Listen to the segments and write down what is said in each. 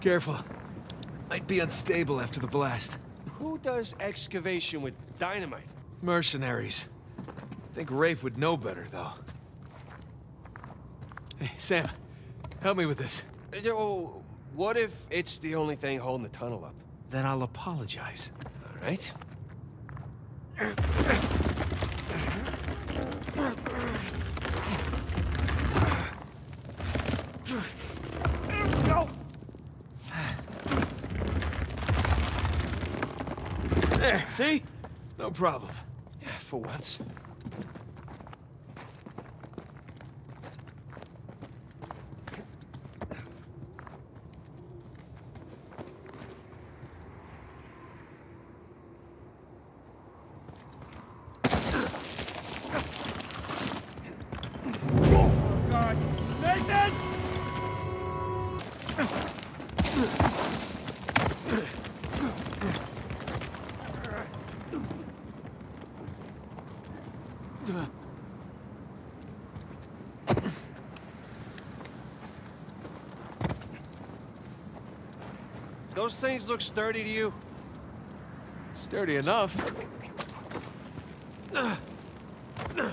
Careful. Might be unstable after the blast. Who does excavation with dynamite? Mercenaries. Think Rafe would know better, though. Hey, Sam, help me with this. Uh, oh, What if it's the only thing holding the tunnel up? Then I'll apologize. All right. See? No problem. Yeah, for once. Those things look sturdy to you? Sturdy enough. No, no, no!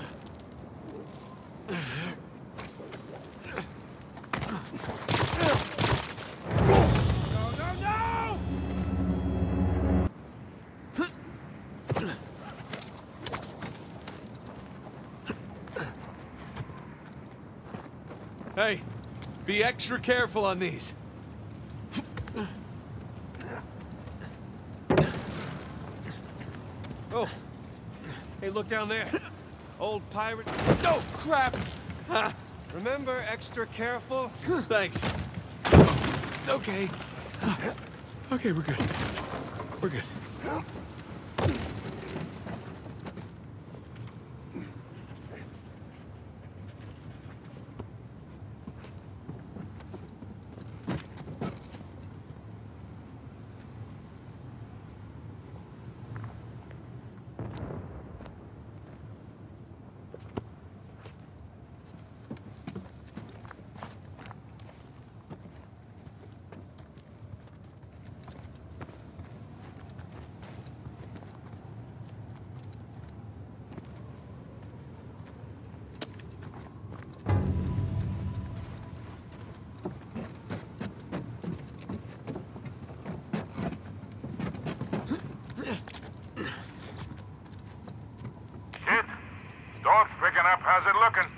Hey, be extra careful on these. Oh. Hey, look down there. Old pirate. No, crap! Ah, Remember, extra careful? thanks. Okay. Okay, we're good. We're good. Picking up. How's it looking?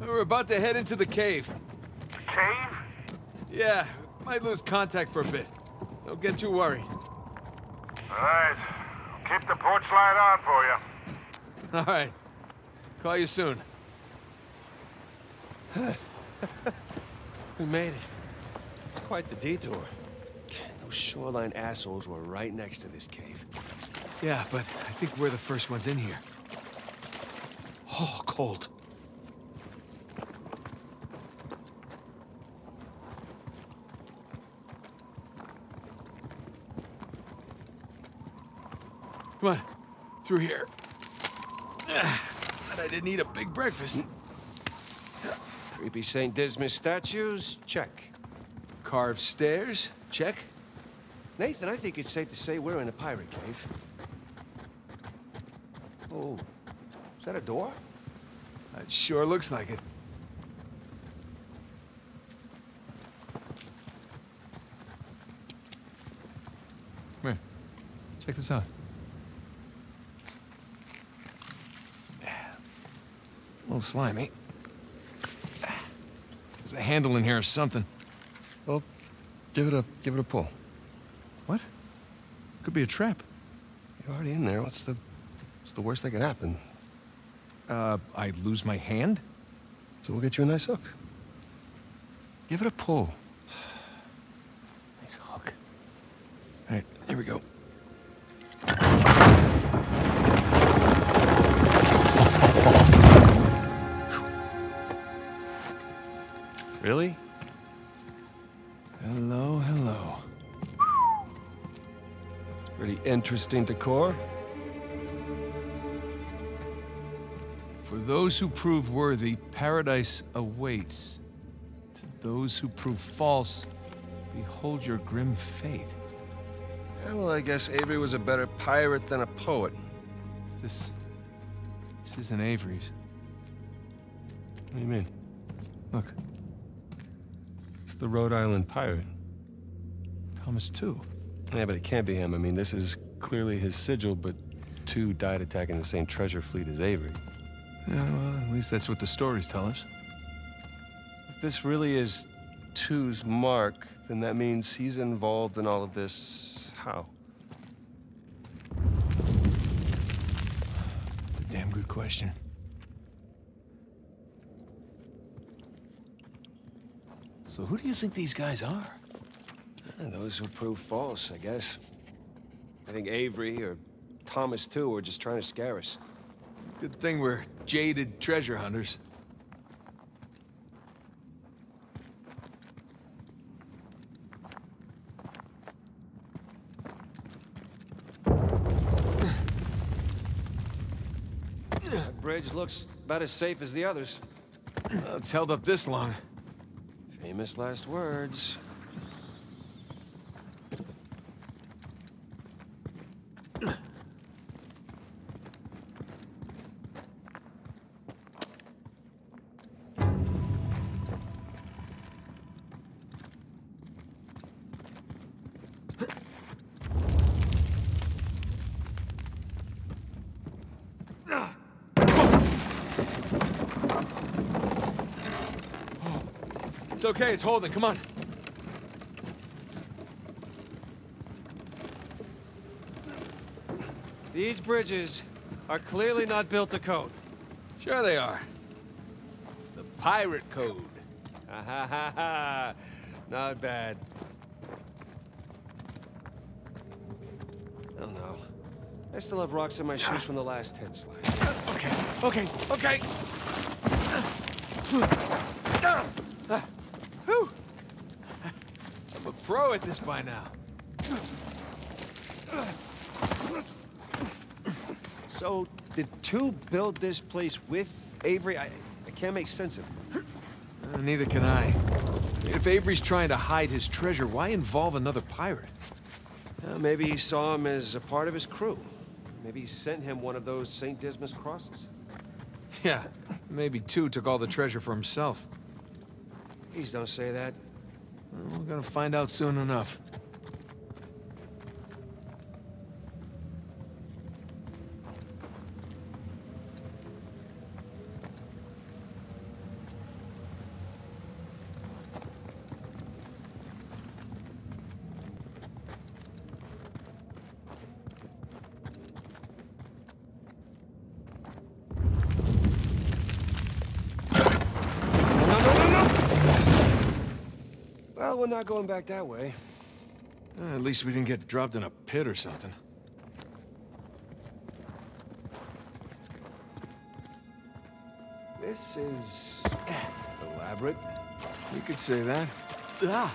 We're about to head into the cave. Cave? Yeah, might lose contact for a bit. Don't get too worried. All right. Keep the porch light on for you. All right. Call you soon. We made it. It's quite the detour. Those shoreline assholes were right next to this cave. Yeah, but I think we're the first ones in here. Oh, cold. Come on, through here. Ah, I didn't eat a big breakfast. Creepy St. Dismas statues? Check. Carved stairs? Check. Nathan, I think it's safe to say we're in a pirate cave. Oh, is that a door? It sure looks like it. Come here. Check this out. A little slimy. There's a handle in here or something. Well, give it a give it a pull. What? Could be a trap. You're already in there. What's the what's the worst that could happen? Uh, I lose my hand? So we'll get you a nice hook. Give it a pull. Nice hook. All right, here we go. Really? Hello, hello. It's pretty interesting decor. Those who prove worthy, paradise awaits. To those who prove false, behold your grim fate. Yeah, well, I guess Avery was a better pirate than a poet. This... This isn't Avery's. What do you mean? Look, It's the Rhode Island pirate. Thomas Tew. Yeah, but it can't be him. I mean, this is clearly his sigil, but Tew died attacking the same treasure fleet as Avery. Yeah, well, at least that's what the stories tell us. If this really is Tew's mark, then that means he's involved in all of this. How? It's a damn good question. So who do you think these guys are? Eh, Those who prove false, I guess. I think Avery or Thomas, Tew, were just trying to scare us. Good thing we're jaded treasure hunters. That bridge looks about as safe as the others. It's held up this long. Famous last words. It's okay, it's holding. Come on. These bridges are clearly not built to code. Sure they are. The pirate code. Ha ha ha ha. Not bad. Oh no. I still have rocks in my shoes from the last ten slides. Okay, okay, okay. Whew. I'm a pro at this by now. So, did Tew build this place with Avery? I, I can't make sense of it. Uh, neither can I. If Avery's trying to hide his treasure, why involve another pirate? Uh, maybe he saw him as a part of his crew. Maybe he sent him one of those St. Dismas crosses. Yeah, maybe Tew took all the treasure for himself. Please don't say that. We're gonna find out soon enough. No, no, no, no! Well, we're not going back that way. Uh, at least we didn't get dropped in a pit or something. This is... elaborate. You could say that. Ah!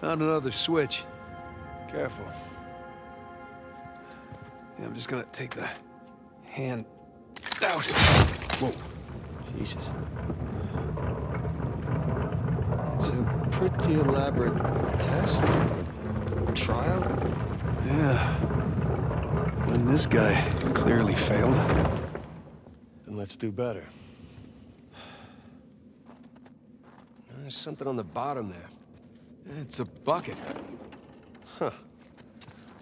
Found another switch. Careful. Yeah, I'm just gonna take the hand out. Whoa. Jesus. It's a pretty elaborate test. Trial? Yeah. When this guy clearly failed. Then let's do better. There's something on the bottom there. It's a bucket. Huh.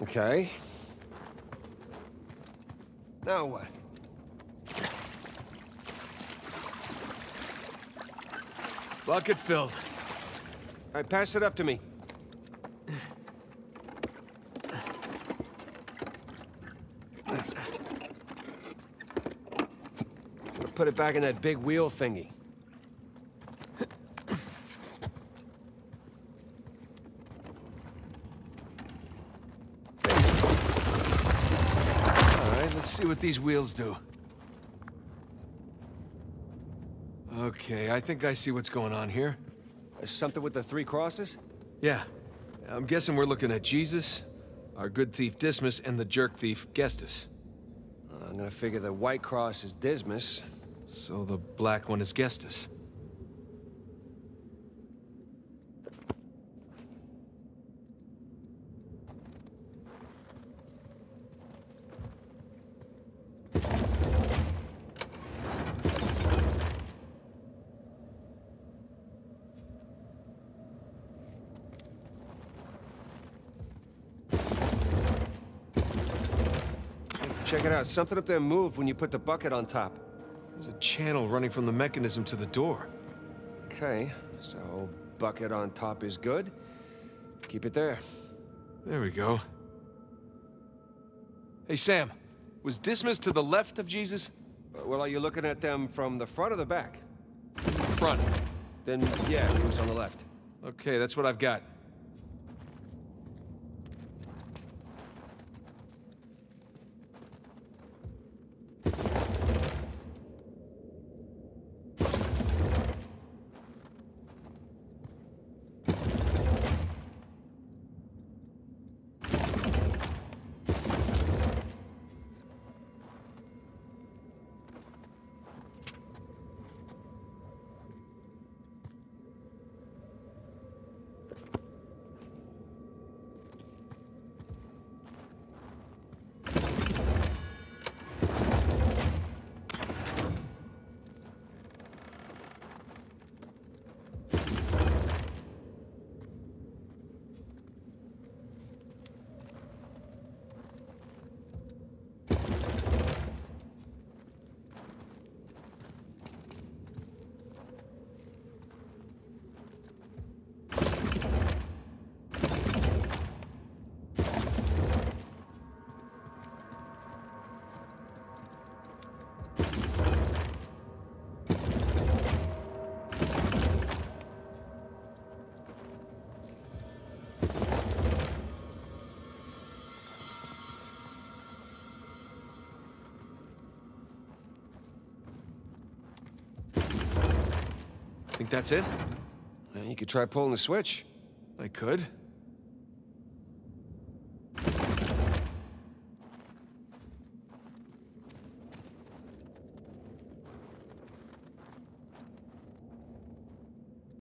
Okay. Now what? Bucket filled. All right, pass it up to me. Put it back in that big wheel thingy. see what these wheels do. Okay, I think I see what's going on here. Something with the three crosses? Yeah. I'm guessing we're looking at Jesus, our good thief Dismas, and the jerk thief Gestas. I'm gonna figure the white cross is Dismas. So the black one is Gestas. Check it out. Something up there moved when you put the bucket on top. There's a channel running from the mechanism to the door. Okay, so bucket on top is good. Keep it there. There we go. Hey, Sam. Was Dismas to the left of Jesus? Uh, Well, are you looking at them from the front or the back? Front. Then, yeah, he was on the left. Okay, that's what I've got. Think that's it? You could try pulling the switch. I could.